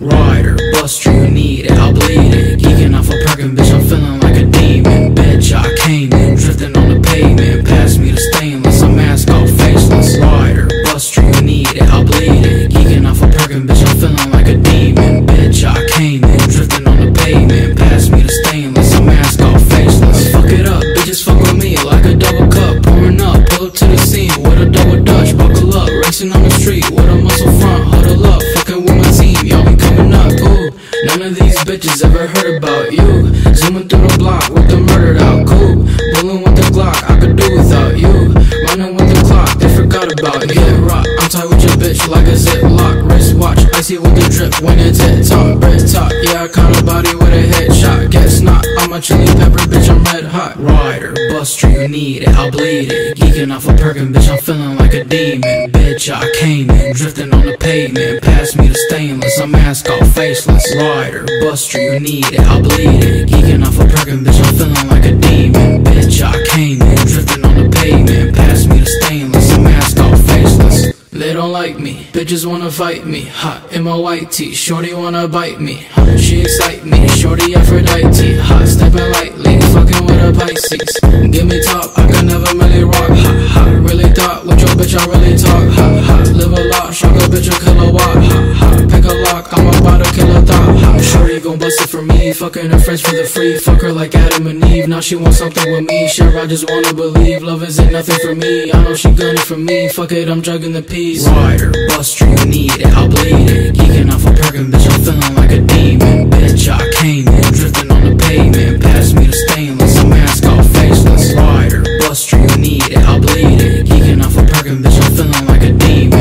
Rider, bust you need it, I'll bleed it. Geeking off a Perkin, bitch, I'm feeling like a demon. Bitch, I came in, drifting on the pavement. Pass me the stainless, a mask all faceless. Rider, bust you need it, I'll bleed it. Geeking off a Perkin, bitch, I'm feeling like a demon. Bitch, street with a muscle front. Huddle up, fucking with my team, y'all be coming up. Ooh, none of these bitches ever heard about you. Zooming through the block with the murdered out. Cool, pulling with the Glock, I could do without you. Running with the clock, they forgot about you. Get rock, I'm tied with your bitch like a ziplock. Wristwatch, see with the drip when it's hit top. Brick top, yeah, I caught a body with a headshot. Guess not, I'm a chili pepper. Buster, you need it, I'll bleed it. Geeking off a Perkin, bitch, I'm feeling like a demon. Bitch, I came in, drifting on the pavement. Pass me the stainless, I'm mask off, faceless. Rider, buster, you need it, I'll bleed it. Geeking off a Perkin, bitch, I'm feeling like a demon. Bitch, I came in, drifting on the pavement. Pass me the stainless, I'm mask off, faceless. They don't like me, bitches wanna fight me. Hot in my white tee, shorty wanna bite me. She excite me, shorty Aphrodite. Hot stepping lightly, Pisces. Give me top, I can never really rock. Hot, hot, really thought with your bitch I really talk. Hot, hot, live a lot, shock a bitch a kilowatt. Hot, hot, pick a lock, I'm about to kill a thought. Hot, shorty gon' bust it for me, fucking her friends for the free. Fuck her like Adam and Eve, now she wants something with me. Sure, I just wanna believe love isn't nothing for me. I know she gunning for me, fuck it, I'm jugging the peas. Rider, buster, you need it, I'll bleed it. Geeking off a Perkin, need it, I'll bleed it. Geeking off a perkin, bitch, I'm feeling like a demon.